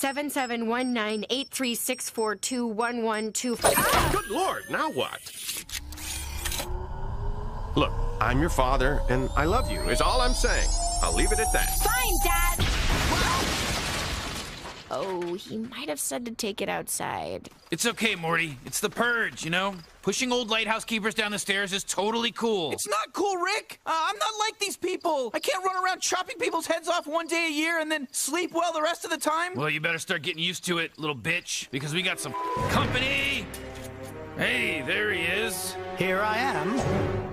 771983642112. Good lord, now what? Look, I'm your father, and I love you, is all I'm saying. I'll leave it at that. Fine, Dad. Oh, he might have said to take it outside. It's okay, Morty. It's the purge, you know? Pushing old lighthouse keepers down the stairs is totally cool. It's not cool, Rick. Uh, I'm not like these people. I can't run around chopping people's heads off one day a year and then sleep well the rest of the time. Well, you better start getting used to it, little bitch, because we got some company. Hey, there he is. Here I am.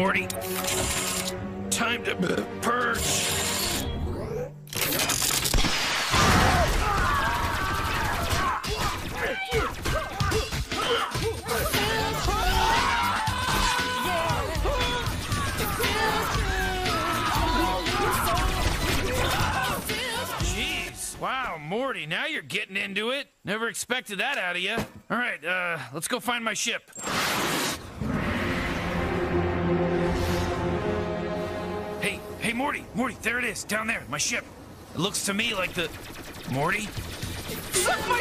Morty. Time to purge. Wow, Morty, now you're getting into it. Never expected that out of you. All right, uh, let's go find my ship. Morty, Morty, there it is, down there, my ship. It looks to me like the. Morty? Suck my.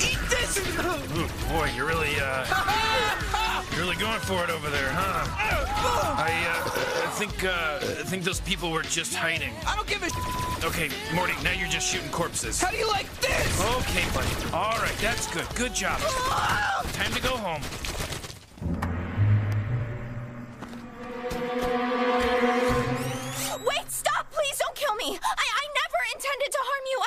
Eat this! Ooh, boy, you're really, uh. You're really going for it over there, huh? I, uh, I think, uh, I think those people were just hiding. I don't give a. Okay, Morty, now you're just shooting corpses. How do you like this? Okay, buddy. All right, that's good. Good job. Time to go home.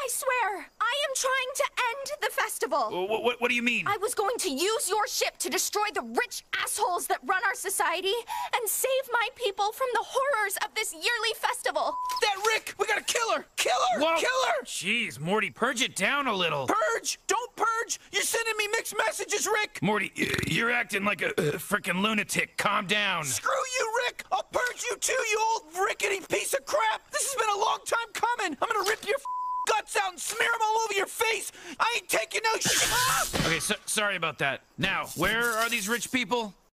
Swear! I am trying to end the festival! What, what, what do you mean? I was going to use your ship to destroy the rich assholes that run our society and save my people from the horrors of this yearly festival. That Rick! We gotta kill her! Kill her! Whoa. Kill her! Jeez, Morty, purge it down a little. Purge! Don't purge! You're sending me mixed messages, Rick! Morty, you're acting like a uh, freaking lunatic. Calm down. Screw you, Rick! I'll purge you too, you old rickety piece of crap! This has been a long time coming! I'm gonna rip your f- guts out and smear them all over your face! I ain't taking no shit! Okay, so, sorry about that. Now, where are these rich people?